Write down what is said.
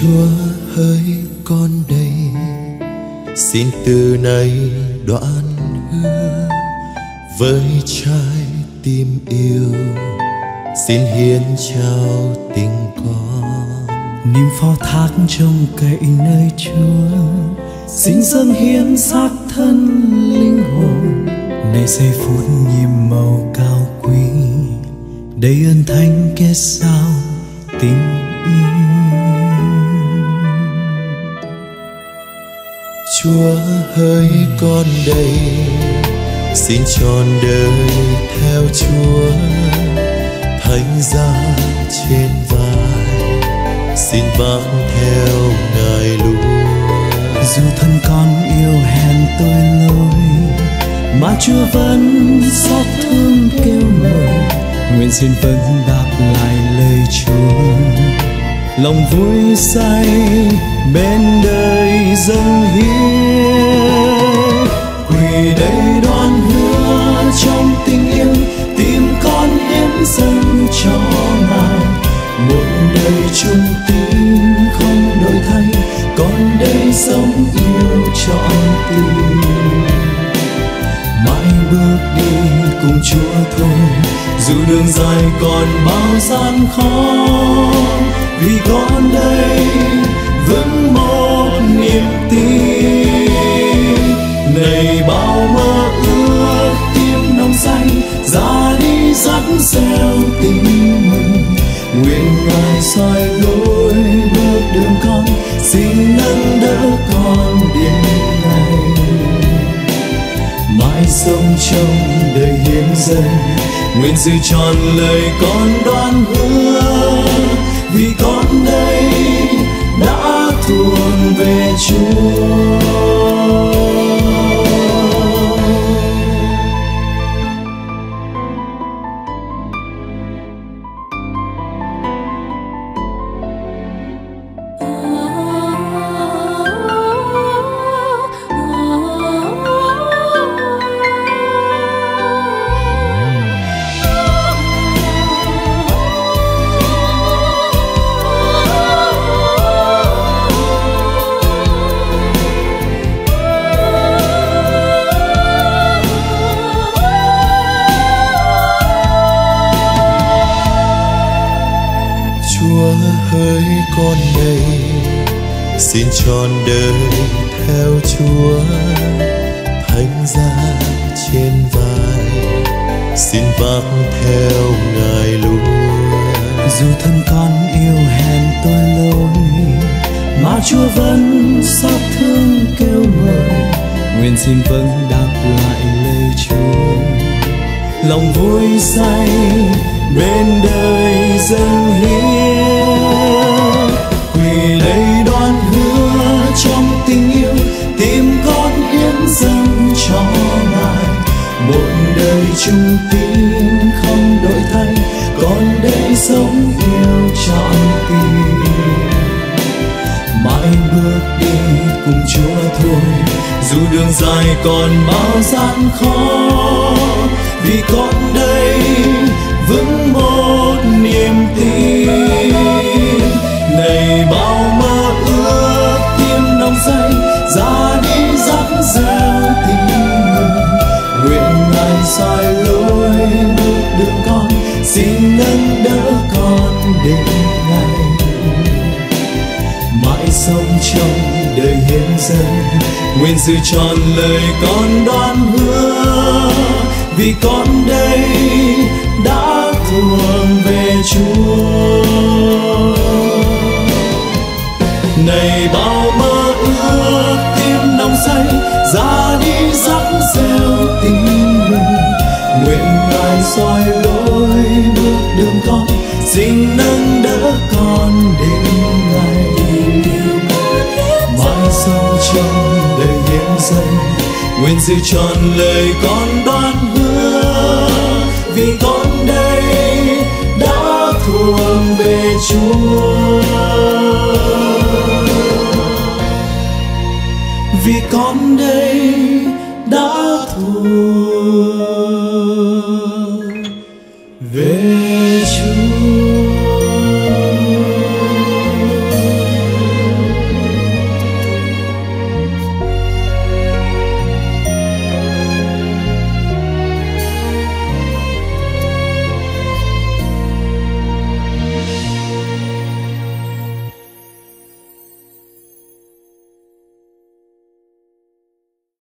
chúa hỡi con đây. Xin từ nay đoạn hương với trái tim yêu. Xin hiến trao tình con. Niềm phó thác trông cậy nơi chúa. Xin dâng hiến xác thân linh hồn. Này giây phút nhiệm màu cao quý. Đầy ơn thánh kết sao tình yêu. Chúa hỡi con đây. Xin trọn đời theo chúa. Thánh giá trên vai. Xin vác theo ngài luôn dù thân con yêu hèn tôi lối mà chúa vẫn xót thương kêu mời nguyện xin vẫn đáp lại lời chúa lòng vui say bên đời dâng hiến. Quỳ đây đoan hứa trong tình yêu tim con hiến dâng cho ngài. Một đời chung tin không đổi thay, con đây sống yêu trọn tình. Mãi bước đi cùng chúa thôi, dù đường dài còn bao gian khó vì con đây vẫn một niềm tin. Này bao mơ ước tim nồng xanh, ra đi dắt gieo tình mừng nguyện ngài soi lối bước đường con, xin nâng đỡ con đến ngày mãi sống trong đời hiến dâng, nguyện giữ tròn lời con đoan hứa vì con con đây. Xin trọn đời theo chúa thánh giá trên vai. Xin vác theo ngài luôn. Dù thân con yêu hèn tôi lỗi mà chúa vẫn xót thương kêu mời. Nguyện xin vâng đáp lại lời chúa. Lòng vui say bên đời dâng hiến. Chung tin không đổi thay, còn đây sống yêu trọn tình. Mãi bước đi cùng chúa thôi, dù đường dài còn bao gian khó, vì con đây đến ngày mãi sống trong đời hiến dân, nguyện giữ tròn lời con đoan hứa. Vì con đây đã thuộc về chúa. Này bao mơ ước tim nồng say, ra đi dắt gieo tình mừng nguyện ngài soi lối con đầy hiến dâng. Nguyện giữ tròn lời con đoan hứa. Vì con đây đã thuộc về chúa. Vì con đây đã thuộc